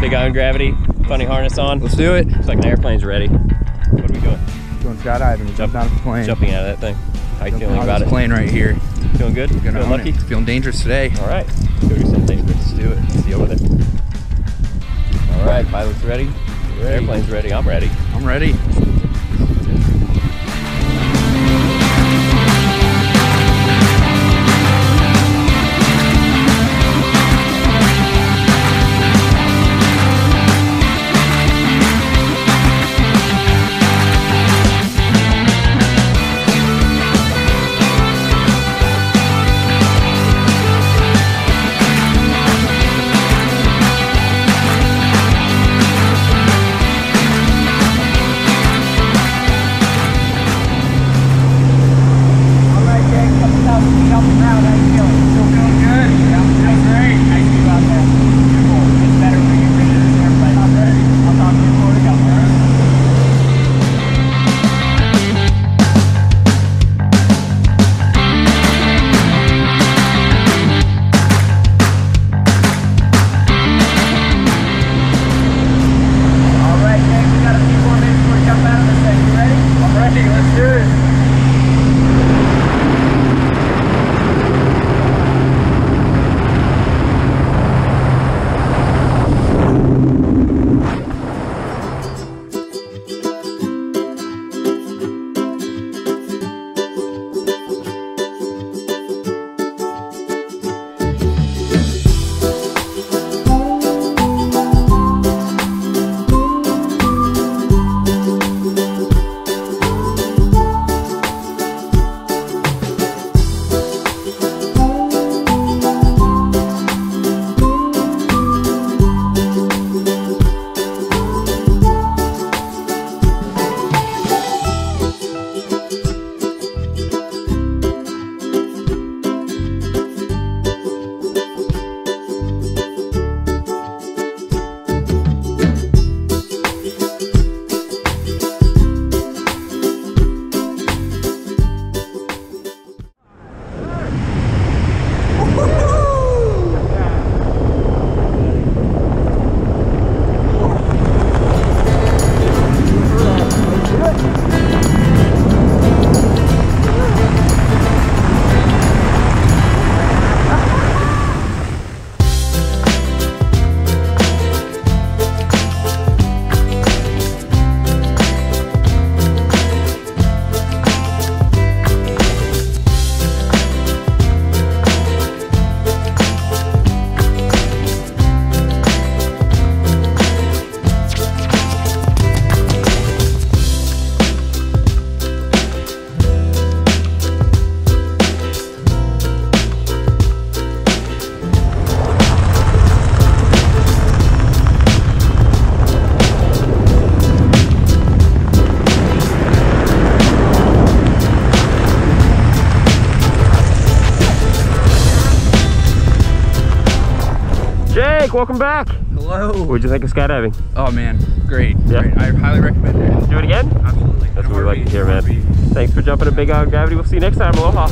Big Island Gravity, funny harness on. Let's do it. Looks like an airplane's ready. What are we doing? Going skydiving. Jump out of the plane. Jumping out of that thing. How you Jumping feeling out about of it? plane right here. Feeling good? Gonna Feeling own lucky? it. Feeling dangerous today. All right, go do something. Let's do it. See you over there. All right, pilot's ready. Ready. Airplane's ready. I'm ready. I'm ready. Jake, welcome back. Hello. What'd you think of skydiving? Oh man, great. Yeah. Great. I highly recommend it. Do it again? Absolutely. That's what we like to hear, man. Thanks for jumping a Big Island Gravity. We'll see you next time. Aloha.